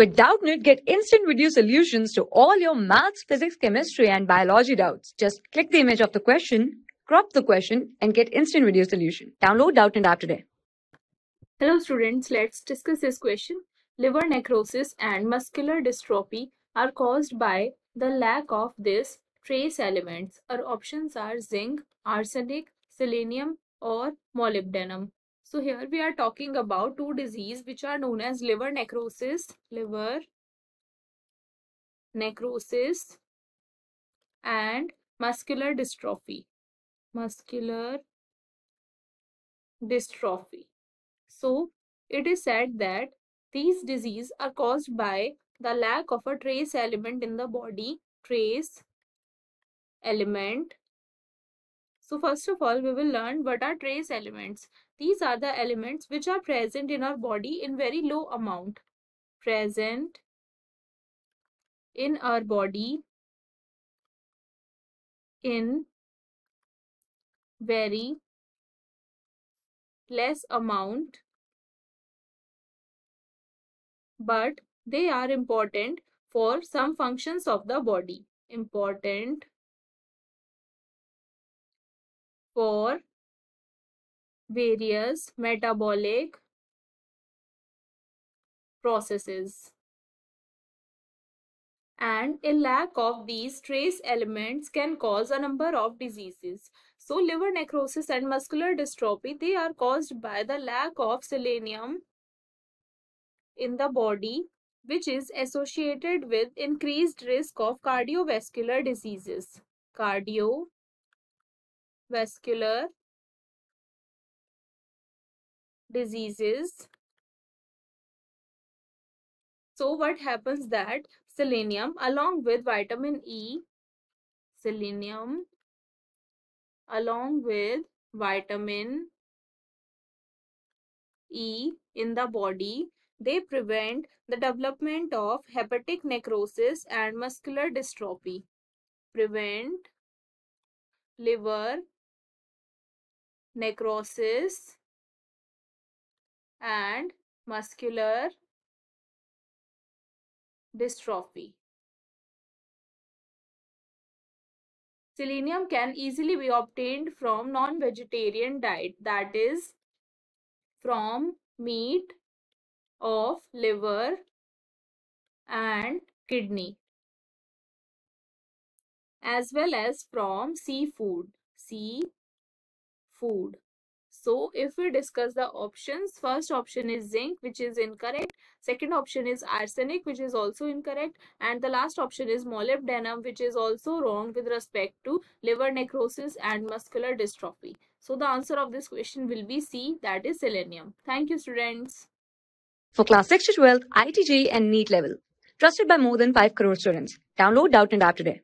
With Doubtnut, get instant video solutions to all your maths, physics, chemistry, and biology doubts. Just click the image of the question, crop the question, and get instant video solution. Download Doubtnut app today. Hello students, let's discuss this question. Liver necrosis and muscular dystrophy are caused by the lack of this trace elements. Our options are zinc, arsenic, selenium or molybdenum. So here we are talking about two diseases which are known as liver necrosis, liver necrosis and muscular dystrophy. Muscular dystrophy. So it is said that these diseases are caused by the lack of a trace element in the body. Trace element. So first of all, we will learn what are trace elements. These are the elements which are present in our body in very low amount. Present in our body in very less amount but they are important for some functions of the body. Important for various metabolic processes. And a lack of these trace elements can cause a number of diseases. So liver necrosis and muscular dystrophy, they are caused by the lack of selenium in the body which is associated with increased risk of cardiovascular diseases. Cardiovascular diseases. So what happens that selenium along with vitamin E, selenium along with vitamin E in the body, they prevent the development of hepatic necrosis and muscular dystrophy. Prevent liver necrosis and muscular dystrophy. Selenium can easily be obtained from non-vegetarian diet that is from meat of liver and kidney as well as from seafood. Seafood. So if we discuss the options, first option is zinc which is incorrect. Second option is arsenic which is also incorrect. And the last option is molybdenum which is also wrong with respect to liver necrosis and muscular dystrophy. So the answer of this question will be C that is selenium. Thank you students. For class 6 to 12, IIT JEE and NEET level. Trusted by more than 5 crore students. Download Doubtnut app today.